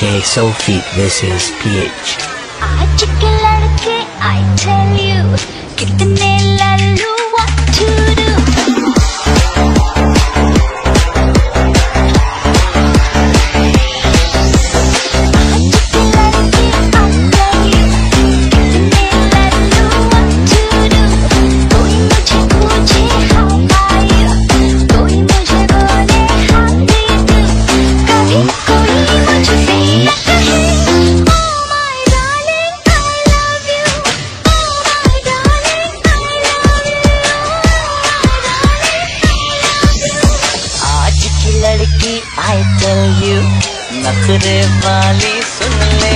DJ Sophie, this is PH. I tell you, कितने Lallu what to you नखरे वाली सुन ले।